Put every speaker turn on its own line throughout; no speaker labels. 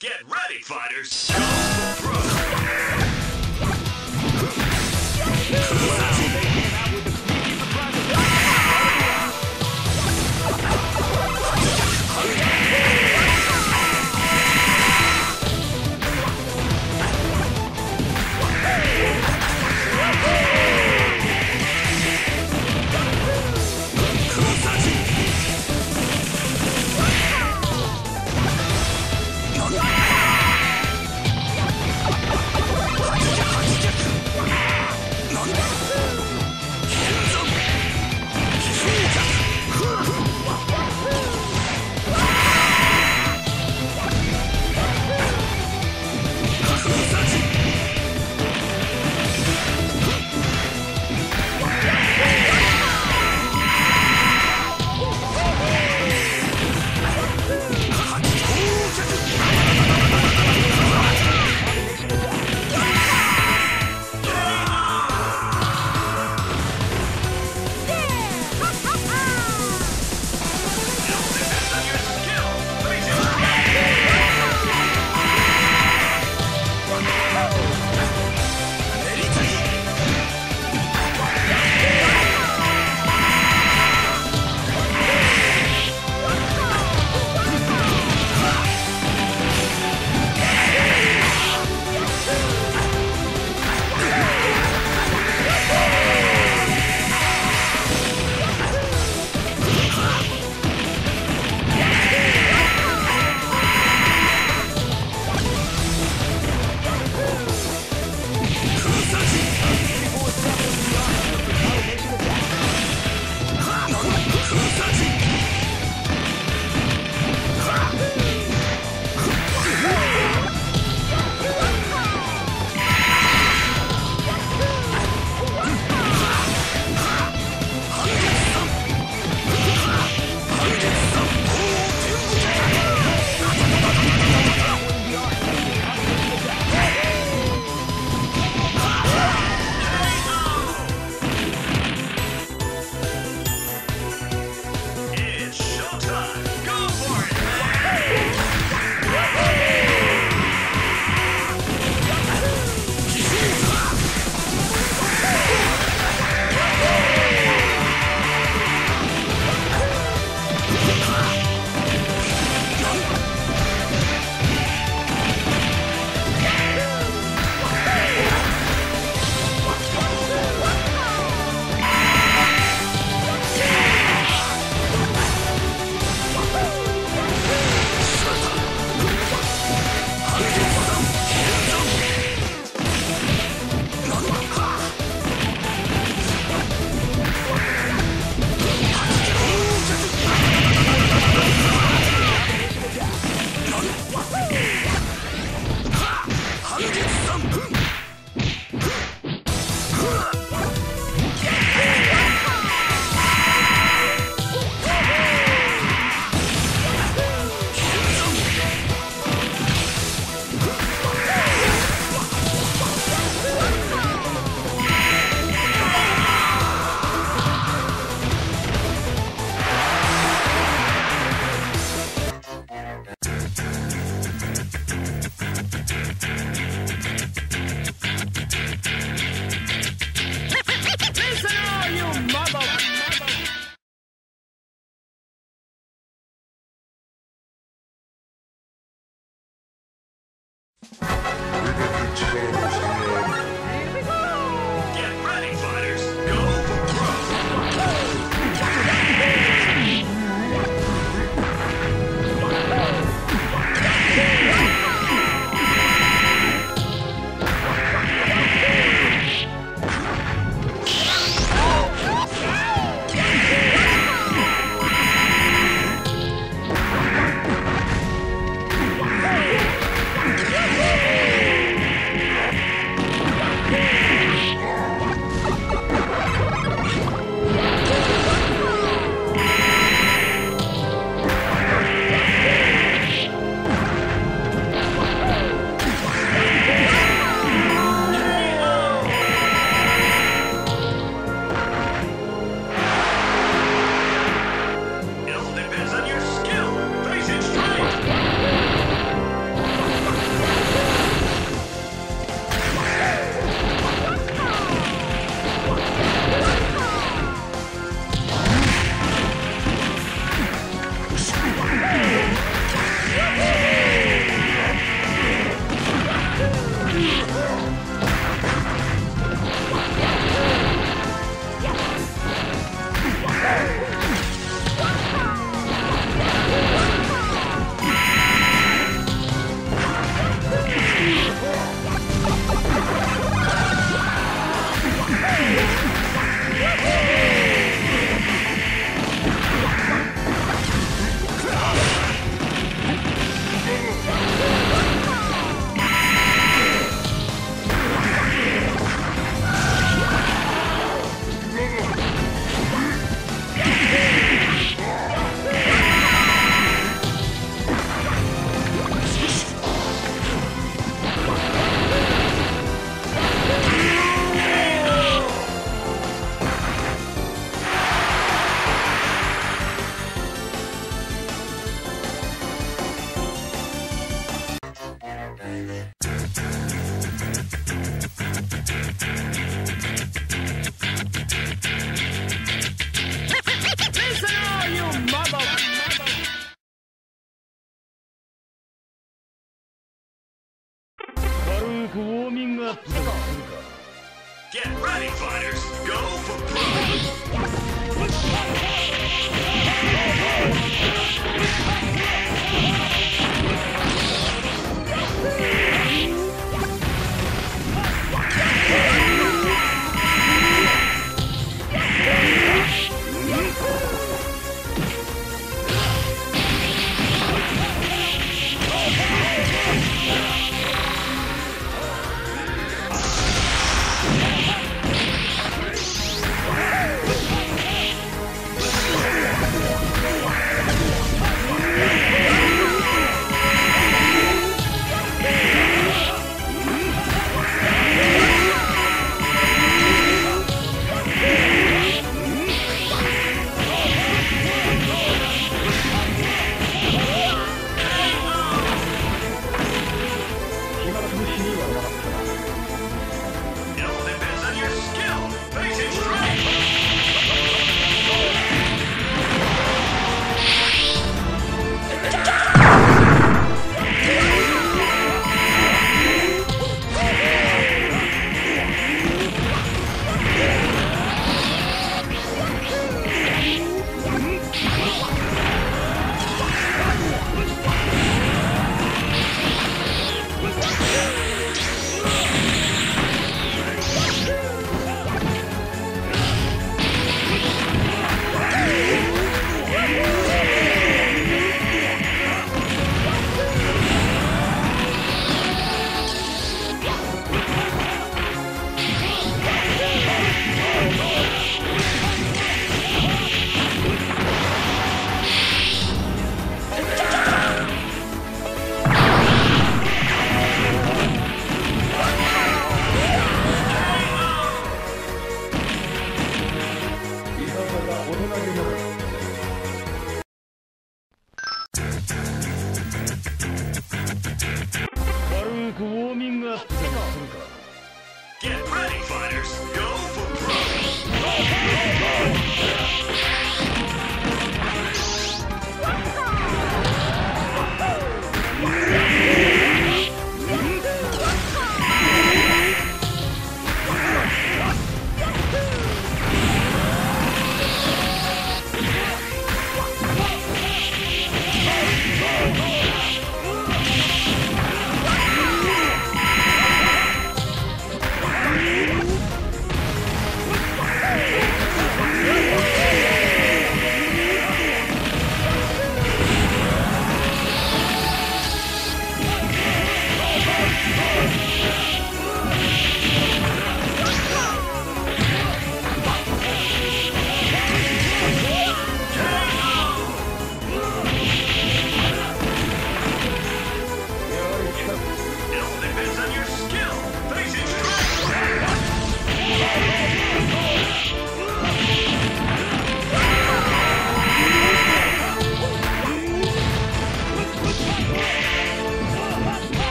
Get ready, fighters.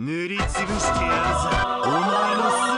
塗りつぶしてやるぞ。お前の
姿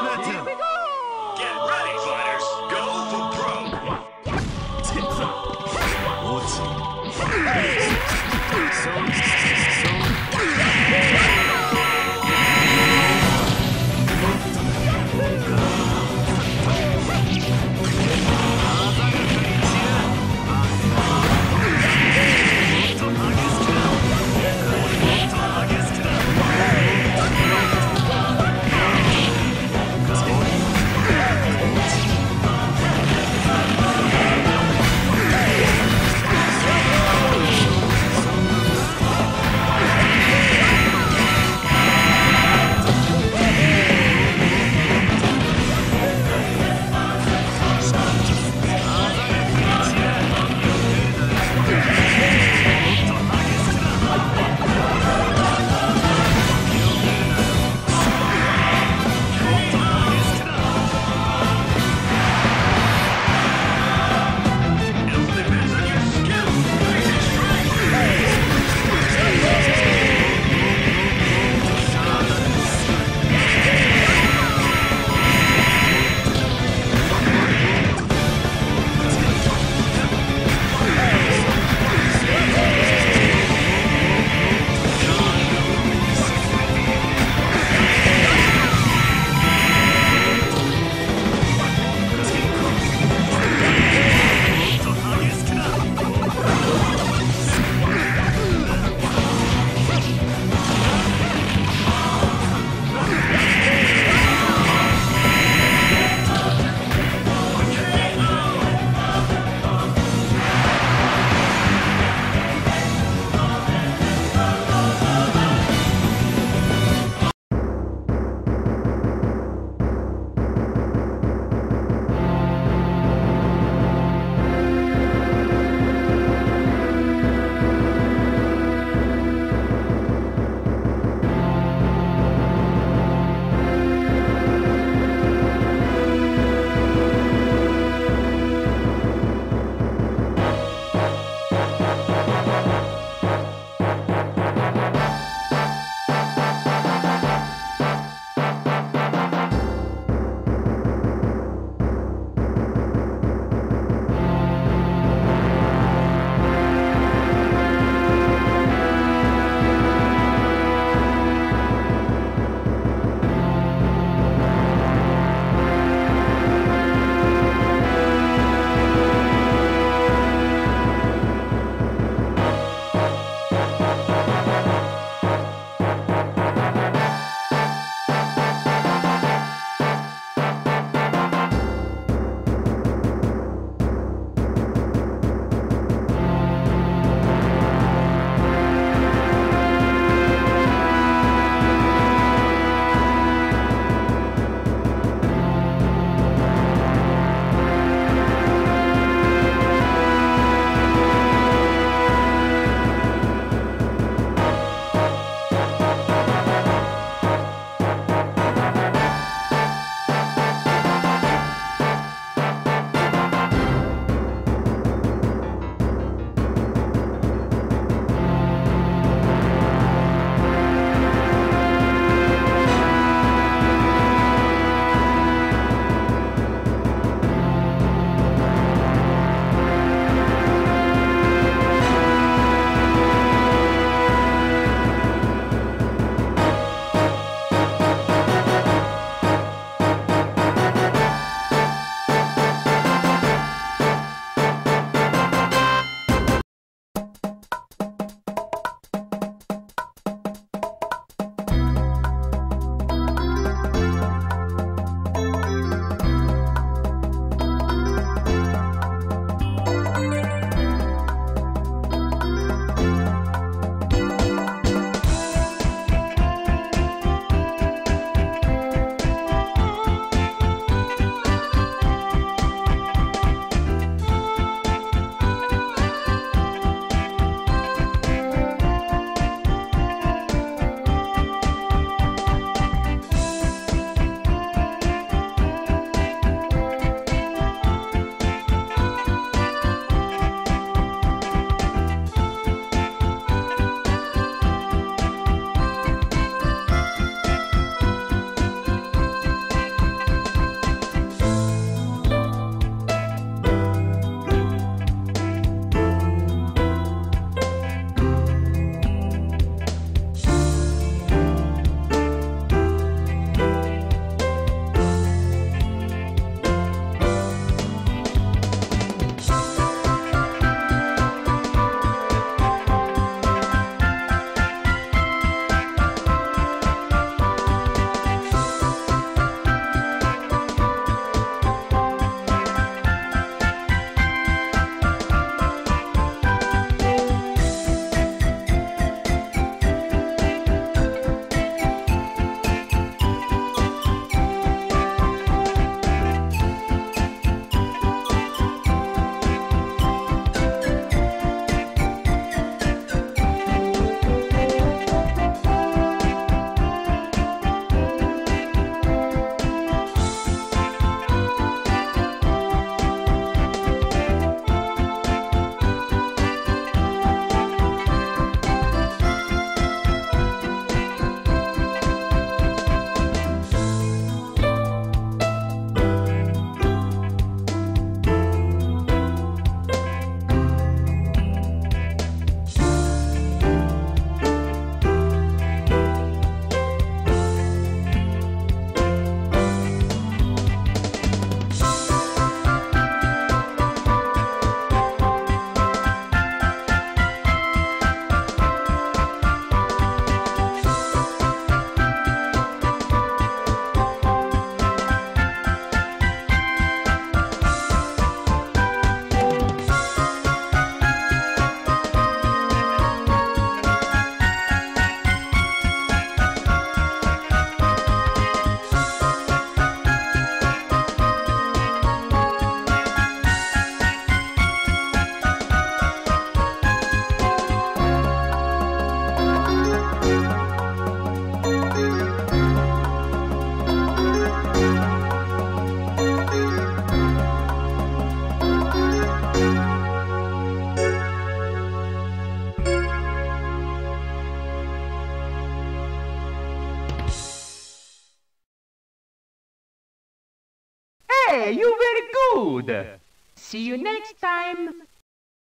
time.